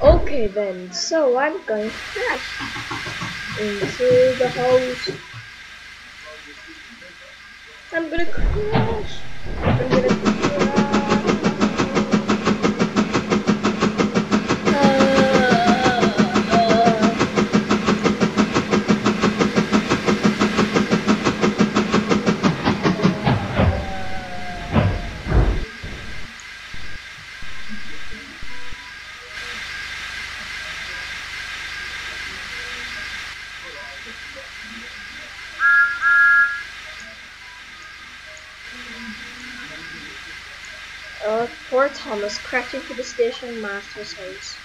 Okay then, so I'm going crash into the house. I'm gonna crash. Uh, poor Thomas crashing to the station master's house.